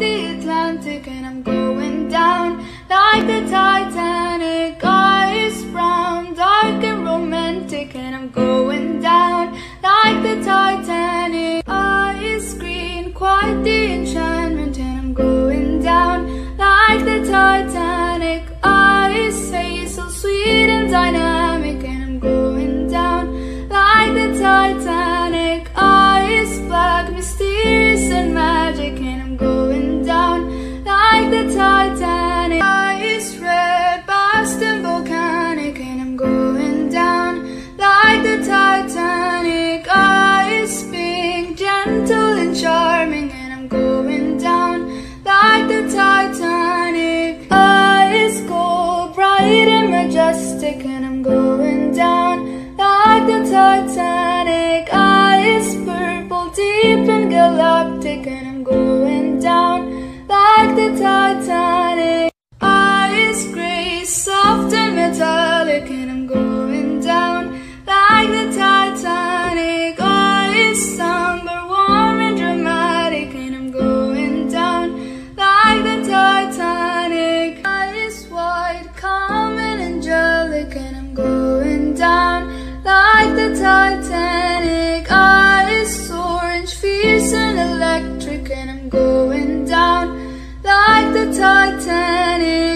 the Atlantic and I'm going down. Like the Titanic. and charming and I'm going down like the Titanic. Eyes cold, bright and majestic and I'm going down like the Titanic. Eyes purple, deep and galactic and I'm going down like the Titanic. Titanic.